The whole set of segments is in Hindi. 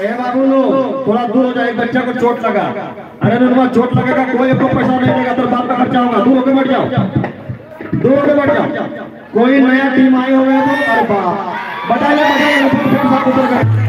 थोड़ा दूर हो जाए बच्चा को चोट लगा अरे ननुआ चोट लगेगा कोई आपको पैसा नहीं देगा तो बाप का खर्चा होगा दूर होकर बैठ जाओ दूर होकर बैठ जाओ कोई नया टीम आई हो गया तो अरे बाप बताइए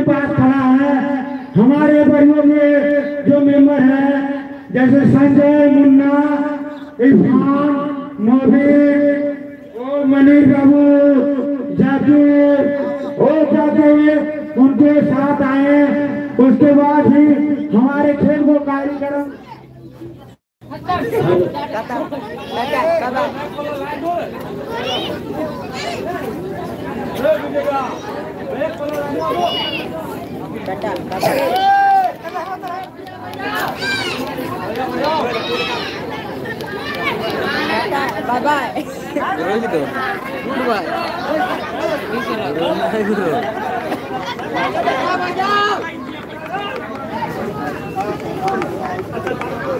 के पास खड़ा है हमारे परिवार में जो मेंबर है जैसे संजय मुन्ना इरफान मोहित ओ मनीष बाबू जादू ओ जाते हुए उनके साथ आए उसके बाद ही हमारे खेल को कार्यक्रम Thank you. Katal, katal. Bye bye. Turun gitu. Turun, Pak. Turun, turun. Turun,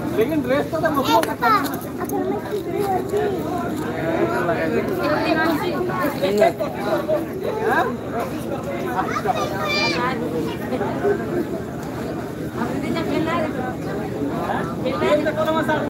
लेकिन ड्रेस तो तुम उसको करता